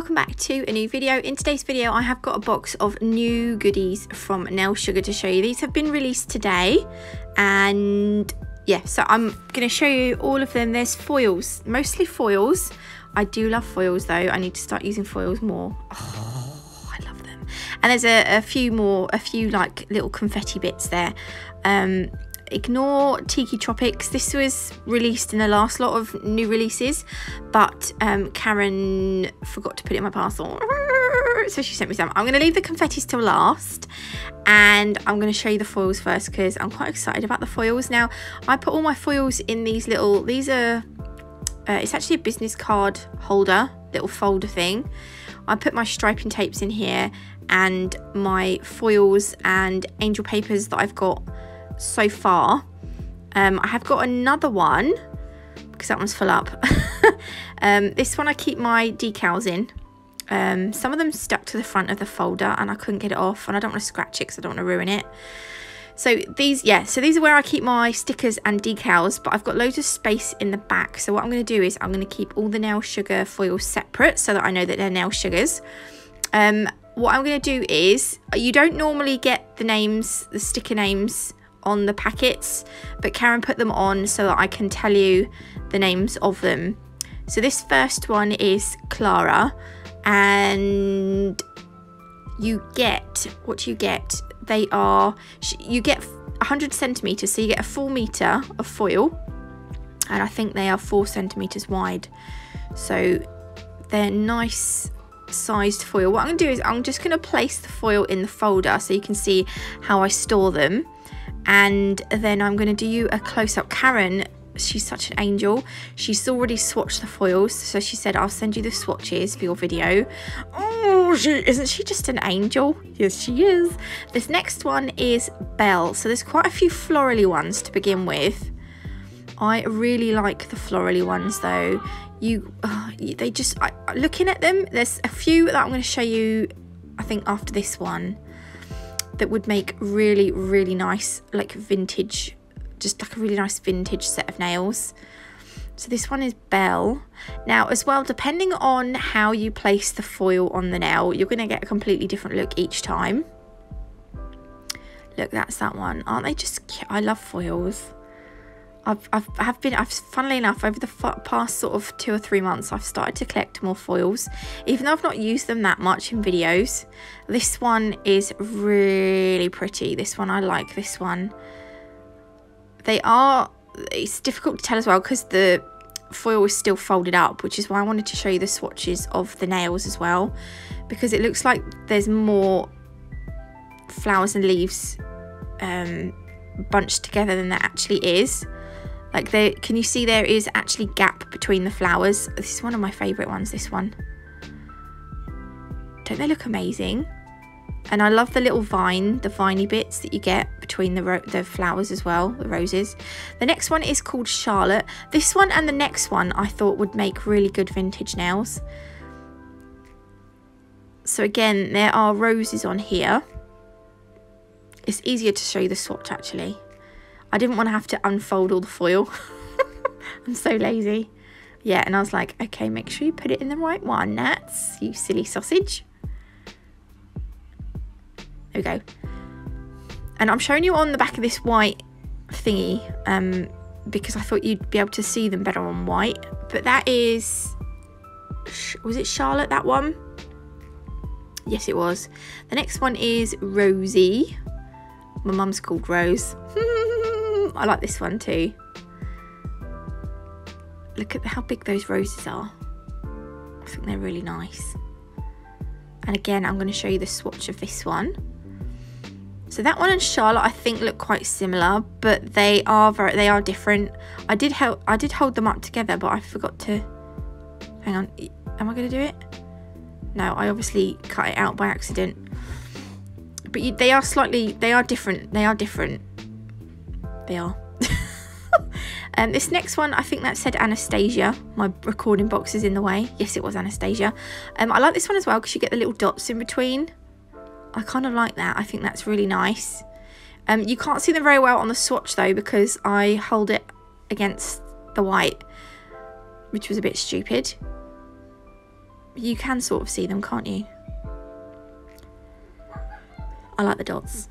welcome back to a new video. In today's video I have got a box of new goodies from Nail Sugar to show you. These have been released today and yeah, so I'm to show you all of them. There's foils, mostly foils. I do love foils though, I need to start using foils more. Oh, I love them. And there's a, a few more, a few like little confetti bits there. Um, ignore Tiki Tropics. This was released in the last lot of new releases, but um, Karen forgot to put it in my parcel. So she sent me some. I'm going to leave the confettis till last and I'm going to show you the foils first because I'm quite excited about the foils. Now, I put all my foils in these little, these are, uh, it's actually a business card holder, little folder thing. I put my striping tapes in here and my foils and angel papers that I've got so far. Um, I have got another one because that one's full up. um, this one I keep my decals in. Um, some of them stuck to the front of the folder and I couldn't get it off and I don't want to scratch it because I don't want to ruin it. So these, yeah, so these are where I keep my stickers and decals, but I've got loads of space in the back. So what I'm going to do is I'm going to keep all the nail sugar foils separate so that I know that they're nail sugars. Um, what I'm going to do is, you don't normally get the names, the sticker names on the packets, but Karen put them on so that I can tell you the names of them. So this first one is Clara, and you get what you get. They are you get 100 centimeters, so you get a full meter of foil, and I think they are four centimeters wide. So they're nice sized foil. What I'm to do is I'm just to place the foil in the folder so you can see how I store them and then I'm going to do you a close-up. Karen, she's such an angel. She's already swatched the foils, so she said, I'll send you the swatches for your video. Oh, she, isn't she just an angel? Yes, she is. This next one is Belle. So there's quite a few florally ones to begin with. I really like the florally ones though. You, uh, they just, I, looking at them, there's a few that I'm going to show you, I think after this one that would make really, really nice, like vintage, just like a really nice vintage set of nails. So this one is Belle. Now as well, depending on how you place the foil on the nail, you're going to get a completely different look each time. Look, that's that one. Aren't they just cute? I love foils. I've, I've have been I've funnily enough over the past sort of two or three months I've started to collect more foils. Even though I've not used them that much in videos this one is really pretty. This one I like this one. They are it's difficult to tell as well because the foil is still folded up which is why I wanted to show you the swatches of the nails as well because it looks like there's more flowers and leaves um, bunched together than there actually is like there, can you see there is actually gap between the flowers? This is one of my favourite ones, this one. Don't they look amazing? And I love the little vine, the viney bits that you get between the, the flowers as well, the roses. The next one is called Charlotte. This one and the next one I thought would make really good vintage nails. So again, there are roses on here. It's easier to show you the swatch actually. I didn't want to have to unfold all the foil. I'm so lazy. Yeah, and I was like, okay, make sure you put it in the right one, Nats, you silly sausage. There we go. And I'm showing you on the back of this white thingy um, because I thought you'd be able to see them better on white. But that is, was it Charlotte, that one? Yes, it was. The next one is Rosie. My mum's called Rose. Mm, I like this one too. Look at how big those roses are. I think they're really nice. And again, I'm going to show you the swatch of this one. So that one and Charlotte, I think, look quite similar, but they are very, they are different. I did help, I did hold them up together, but I forgot to. Hang on, am I going to do it? No, I obviously cut it out by accident. But you, they are slightly, they are different. They are different they are. um, this next one, I think that said Anastasia. My recording box is in the way. Yes, it was Anastasia. Um, I like this one as well because you get the little dots in between. I kind of like that. I think that's really nice. Um, you can't see them very well on the swatch though because I hold it against the white, which was a bit stupid. You can sort of see them, can't you? I like the dots.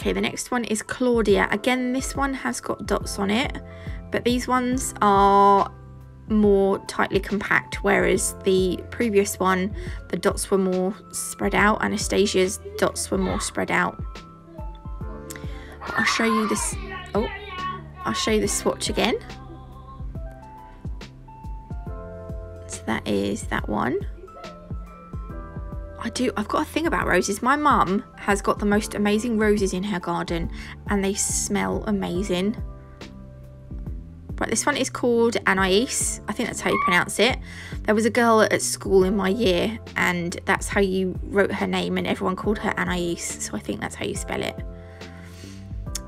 Okay, the next one is Claudia. Again, this one has got dots on it, but these ones are more tightly compact, whereas the previous one, the dots were more spread out. Anastasia's dots were more spread out. I'll show you this. Oh, I'll show you the swatch again. So that is that one. I do, I've got a thing about roses. My mum has got the most amazing roses in her garden and they smell amazing. Right, this one is called Anais. I think that's how you pronounce it. There was a girl at school in my year and that's how you wrote her name and everyone called her Anais. So I think that's how you spell it.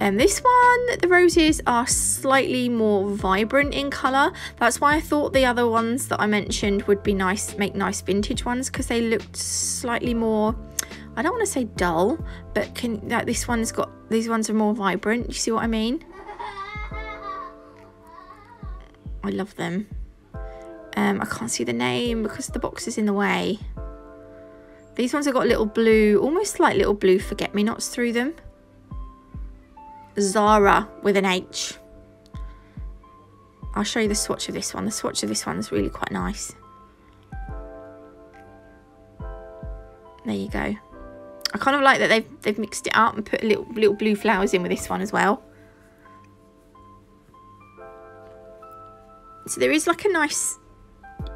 And this one, the roses are slightly more vibrant in colour. That's why I thought the other ones that I mentioned would be nice, make nice vintage ones because they looked slightly more, I don't want to say dull, but can that this one's got, these ones are more vibrant. You see what I mean? I love them. Um, I can't see the name because the box is in the way. These ones have got little blue, almost like little blue forget-me-nots through them. Zara with an H. I'll show you the swatch of this one. The swatch of this one is really quite nice. There you go. I kind of like that they've they've mixed it up and put little little blue flowers in with this one as well. So there is like a nice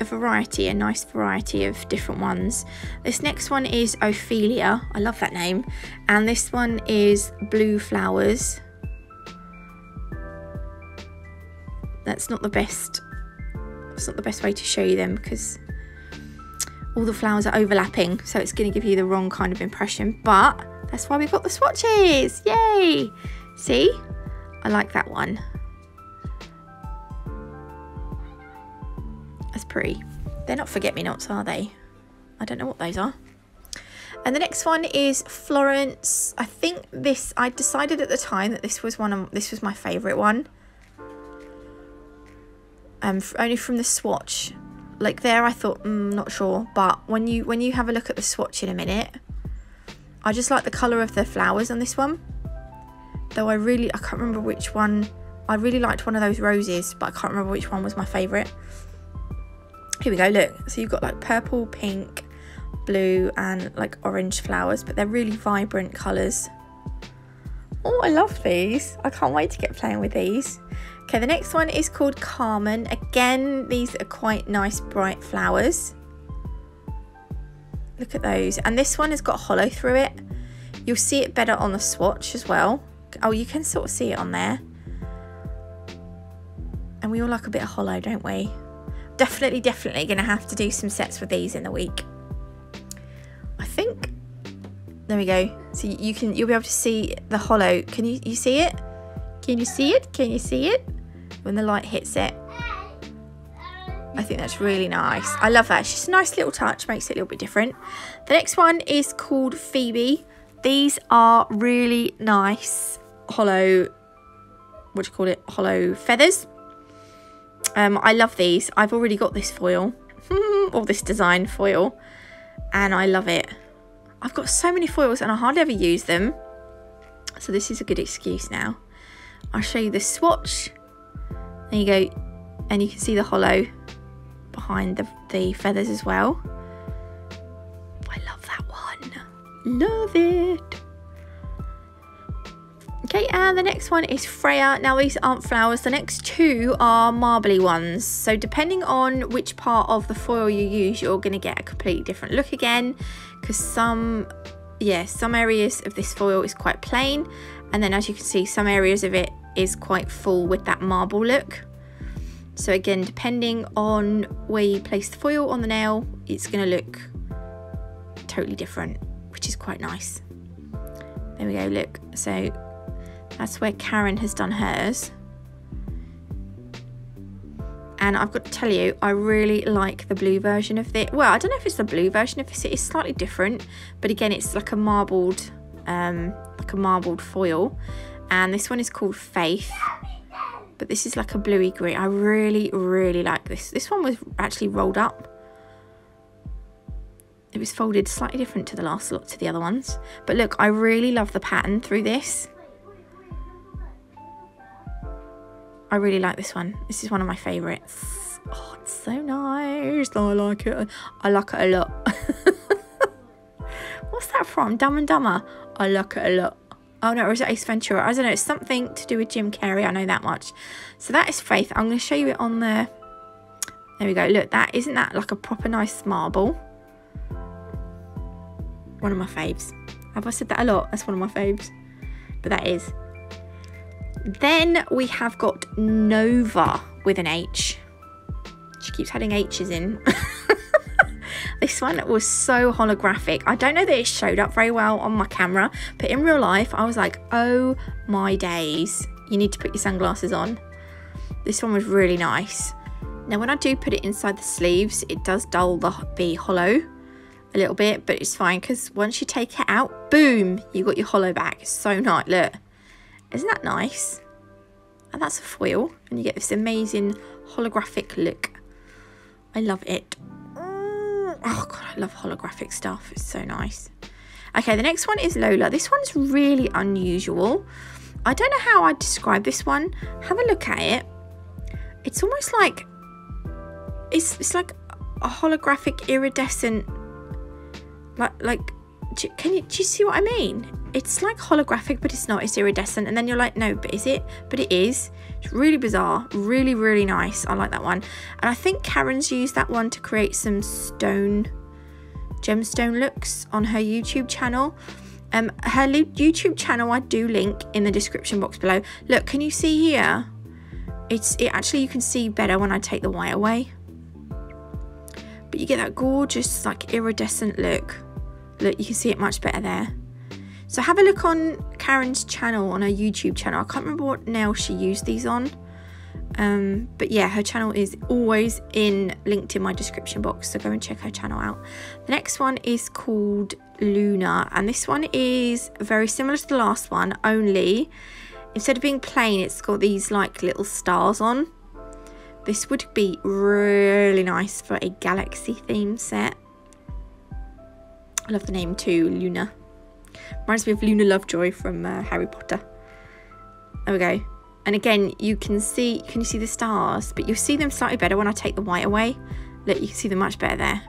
a variety, a nice variety of different ones. This next one is Ophelia. I love that name. And this one is Blue Flowers. That's not the best it's not the best way to show you them because all the flowers are overlapping so it's going to give you the wrong kind of impression but that's why we've got the swatches yay! See? I like that one. That's pretty. They're not forget-me-nots are they? I don't know what those are. And the next one is Florence. I think this I decided at the time that this was one of this was my favorite one um, only from the swatch. Like there, I thought, mm, not sure. But when you when you have a look at the swatch in a minute, I just like the colour of the flowers on this one. Though I really, I can't remember which one. I really liked one of those roses, but I can't remember which one was my favourite. Here we go, look. So you've got like purple, pink, blue and like orange flowers, but they're really vibrant colours. Oh, I love these. I can't wait to get playing with these. Okay, the next one is called Carmen. Again, these are quite nice bright flowers. Look at those. And this one has got holo through it. You'll see it better on the swatch as well. Oh, you can sort of see it on there. And we all like a bit of holo, don't we? Definitely, definitely going to have to do some sets with these in the week. I think, there we go. So you can, you'll be able to see the holo. Can you, you see it? Can you see it? Can you see it? When the light hits it. I think that's really nice. I love that. It's just a nice little touch, makes it a little bit different. The next one is called Phoebe. These are really nice holo, what do you call it? Holo feathers. Um, I love these. I've already got this foil, or this design foil, and I love it. I've got so many foils and I hardly ever use them. So this is a good excuse now. I'll show you the swatch there you go. And you can see the holo behind the, the feathers as well. I love that one. Love it. Okay, and the next one is Freya. Now, these aren't flowers. The next two are marbly ones. So depending on which part of the foil you use, you're going to get a completely different look again. Because some, yeah, some areas of this foil is quite plain. And then as you can see, some areas of it is quite full with that marble look. So again, depending on where you place the foil on the nail, it's going to look totally different, which is quite nice. There we go, look. So that's where Karen has done hers. And I've got to tell you, I really like the blue version of this. Well, I don't know if it's the blue version of this. It is slightly different. But again, it's like a marbled, um, like a marbled foil and this one is called Faith but this is like a bluey green. I really, really like this. This one was actually rolled up. It was folded slightly different to the last lot to the other ones. But look, I really love the pattern through this. I really like this one. This is one of my favourites. Oh, it's so nice. I like it. I like it a lot. What's that from? Dumb and Dumber. I like it a lot. Oh no, or is it Ace Ventura? I don't know. It's something to do with Jim Carrey. I know that much. So that is Faith. I'm going to show you it on the... There we go. Look, that isn't that like a proper nice marble? One of my faves. Have I said that a lot? That's one of my faves. But that is. Then we have got Nova with an H. She keeps adding H's in. this one was so holographic. I don't know that it showed up very well on my camera, but in real life, I was like, oh my days. You need to put your sunglasses on. This one was really nice. Now, when I do put it inside the sleeves, it does dull the be holo a little bit, but it's fine because once you take it out, boom, you got your holo back. So nice. Look, isn't that nice? And that's a foil, and you get this amazing holographic look. I love it. Oh god, I love holographic stuff. It's so nice. Okay, the next one is Lola. This one's really unusual. I don't know how I'd describe this one. Have a look at it. It's almost like it's it's like a holographic iridescent like like can you do you see what I mean? It's like holographic, but it's not. It's iridescent, and then you're like, no, but is it? But it is. It's really bizarre. Really, really nice. I like that one, and I think Karen's used that one to create some stone gemstone looks on her YouTube channel. Um, her YouTube channel I do link in the description box below. Look, can you see here? It's it actually you can see better when I take the white away. But you get that gorgeous like iridescent look. Look, you can see it much better there. So have a look on Karen's channel, on her YouTube channel. I can't remember what nail she used these on. Um, but yeah, her channel is always in linked in my description box, so go and check her channel out. The next one is called Luna, and this one is very similar to the last one, only instead of being plain, it's got these like little stars on. This would be really nice for a galaxy theme set. I love the name too, Luna. Reminds me of Luna Lovejoy from uh, Harry Potter. There we go. And again, you can see, can you see the stars? But you'll see them slightly better when I take the white away. Look, you can see them much better there.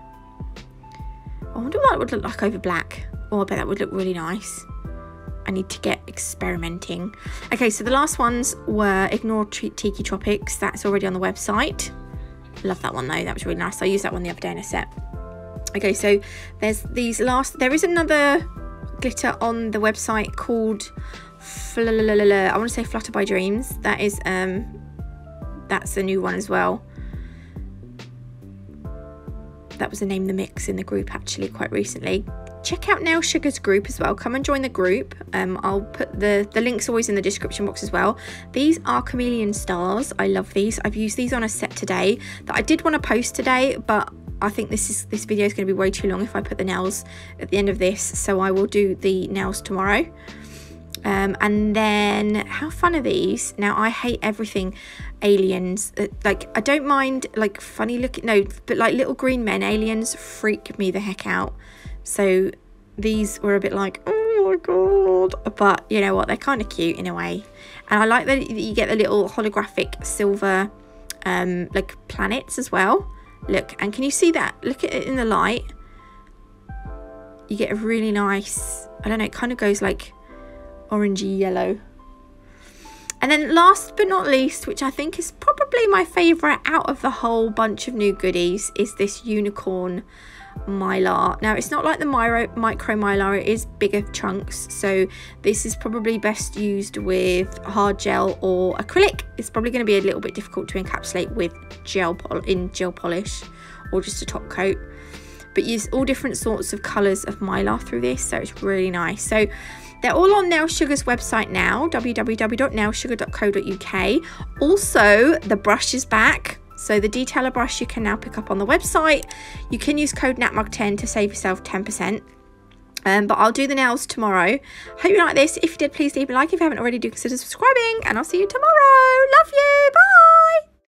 I wonder what it would look like over black. Oh, I bet that would look really nice. I need to get experimenting. Okay, so the last ones were Ignore Tiki Tropics. That's already on the website. Love that one though. That was really nice. I used that one the other day in a set. Okay, so there's these last, there is another glitter on the website called, I want to say Flutter by Dreams. That is, um, that's a new one as well. That was the name the mix in the group actually quite recently. Check out Nail Sugar's group as well. Come and join the group. Um, I'll put the, the links always in the description box as well. These are chameleon stars. I love these. I've used these on a set today that I did want to post today, but I think this is this video is going to be way too long if I put the nails at the end of this so I will do the nails tomorrow. Um, and then how fun are these? Now I hate everything aliens uh, like I don't mind like funny looking no but like little green men aliens freak me the heck out. So these were a bit like oh my god but you know what they're kind of cute in a way. And I like that you get the little holographic silver um, like planets as well Look, and can you see that? Look at it in the light. You get a really nice, I don't know, it kind of goes like orangey yellow. And then last but not least, which I think is probably my favourite out of the whole bunch of new goodies, is this unicorn mylar. Now it's not like the micro, micro mylar, it is bigger chunks. So this is probably best used with hard gel or acrylic. It's probably going to be a little bit difficult to encapsulate with gel in gel polish or just a top coat. But use all different sorts of colours of mylar through this, so it's really nice. So they're all on Nail Sugar's website now, www.nailsugar.co.uk. Also, the brush is back. So the detailer brush you can now pick up on the website. You can use code NATMUG10 to save yourself 10%. Um, but I'll do the nails tomorrow. Hope you like this. If you did, please leave a like. If you haven't already, do consider subscribing. And I'll see you tomorrow. Love you. Bye.